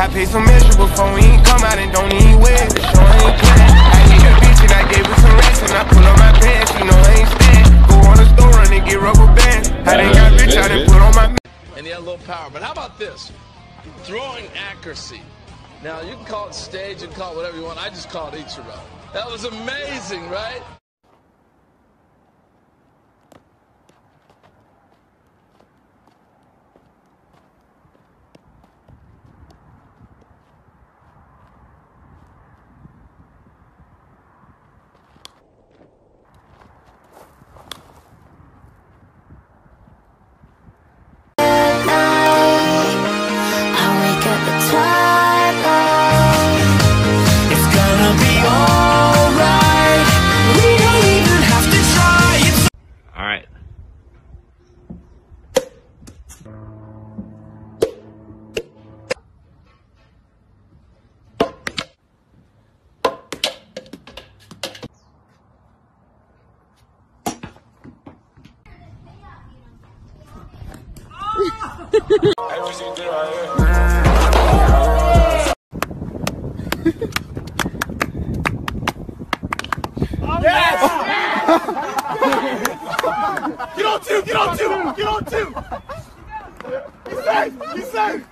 I paid some measure before we ain't come out and don't even wear. The show ain't playing. I hit a bitch and I gave her some rest and I pull on my pants. You know I ain't stand. Go on the store run and get rubber bands. I done got bitch, I done put on my. and he had a little power. But how about this? Throwing accuracy. Now, you can call it stage and call it whatever you want. I just call it Ichiro. That was amazing, right? Get on two! Get on two! Get on two! He's safe! He's safe!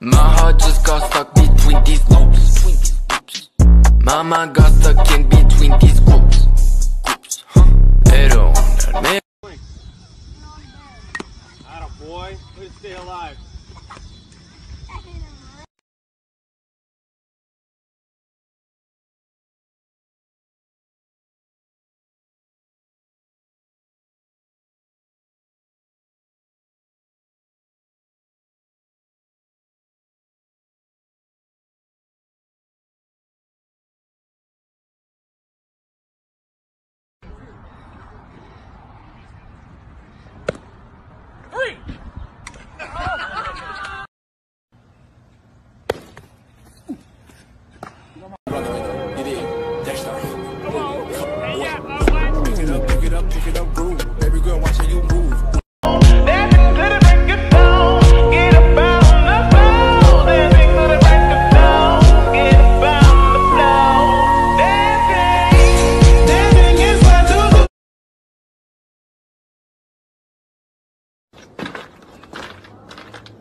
My heart just got stuck. Mama got stuck in between these groups.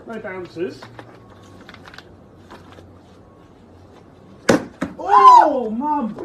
No bounces. Oh, mum!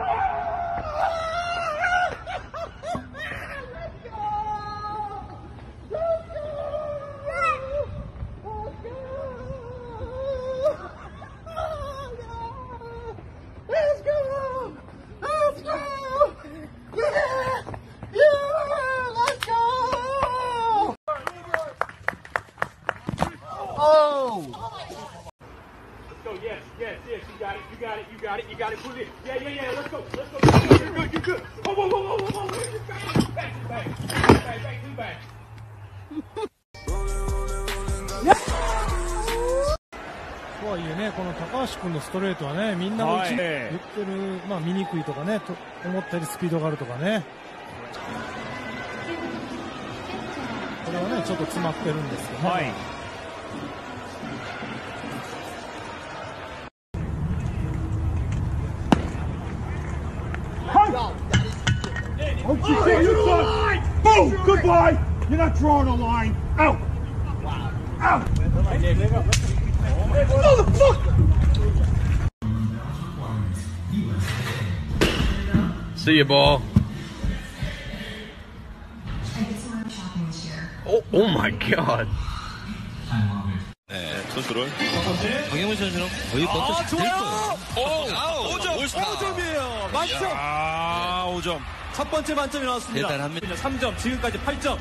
Come on! とは いえね、この高橋君のストレートはね、みんな打ち、はい、言ってる、まあ、見にくいとかね、と思ったりスピードがあるとかね、これはね、ちょっと詰まってるんですけど、ね。はい。Oh, you suck! Boom! Goodbye! You're not drawing a line. Out! Out! See you, ball. Oh, oh my god. 네, 선수를 강영훈 선수는 거의 번트씩 될 거예요. 오, 5점, 5점이에요. 만점. 아, 5점. 첫 번째 만점이 나왔습니다. 대단합니다. 3점, 지금까지 8점.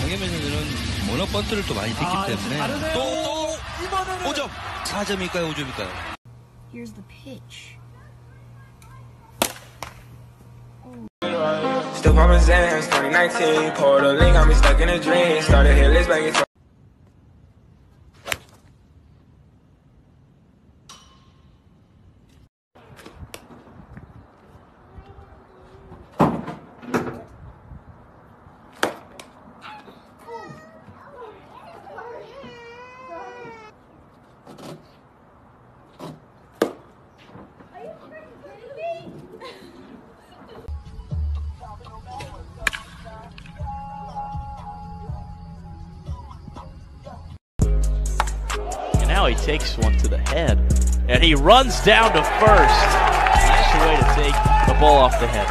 강영훈 선수는 워낙 번트를 또 많이 아, 됐기 때문에 다르네요. 또, 또 이번에는 5점. 4점일까요, 5점일까요? Here's the pitch. Still pumping Zans, 2019. Poured a link, got me stuck in a dream. Started here, let's back it. He takes one to the head. And he runs down to first. Nice way to take the ball off the head.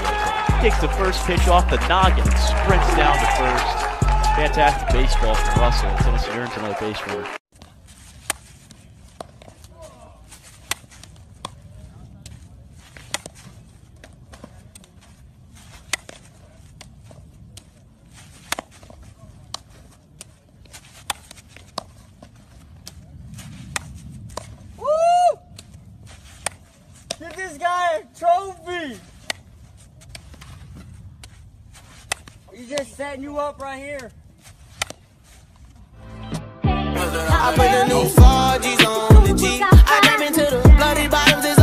Takes the first pitch off the noggin sprints down to first. Fantastic baseball from Russell. Tennessee earns another base runner. He's just setting you up right here. I put the new 4 G's on the G. I into the bloody bottoms.